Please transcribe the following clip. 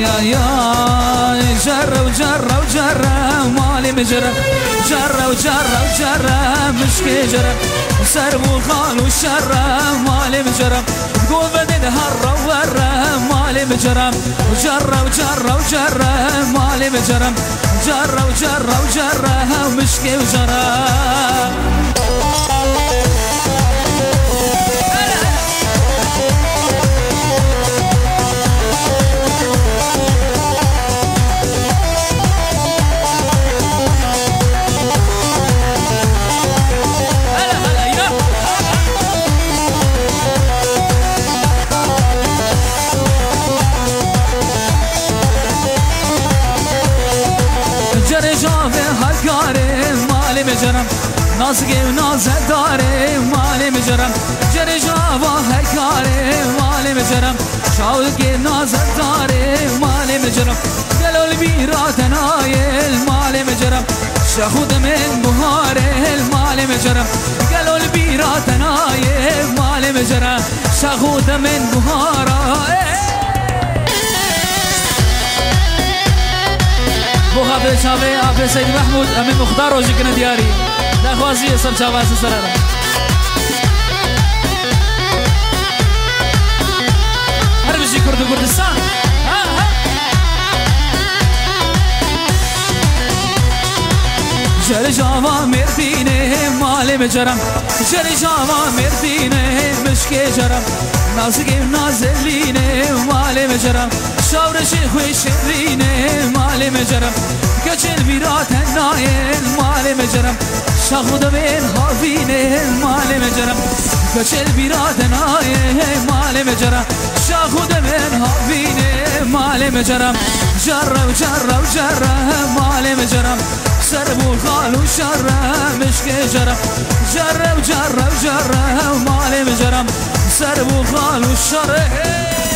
يا يا جرة وجرة وجرة مالي مجرة جرة وجرة وجرة مشكي جرة سرب وخال والشرة مالي مجرة تقول بدي هرة وورة مالي مجرة وجرة وجرة وجرة مالي مجرة جرة وجرة وجرة ومشكي وجرة هالكاري مالي مجرم ناسقي وناس داري مالي مجرم جري جافا هالكاري مالي مجرم شاولكي ناس داري مالي مجرم قالوا البيرات نايل مالي مجرم شاخد من بهاري المالي مجرم قالوا البيرات نايل مالي مجرم شاخد من بهاري خاطر شاوي ابي سيد محمود امين مختار وجكنا دياري لا خوازي سب شاواس سرارة هربشي كرد كردستان ها ها جر جاوا مردینه مال مجرم جر جاوا مردینه مشک جرم نازگی نازلینه مجرم. شاورش خوی شرینه مال مجرم. کچل بیرات نایل مال مجرم. شاخود بین هاوینه مال مجرم. کچل بیرات نایل مال مجرم. شاخود بین هاوینه مال مجرم. جره و جره و جره مال مجرم. سرب وخال وشره مشك جرم. جره وجره وجره ومالي مجرم. سرب وخال وشره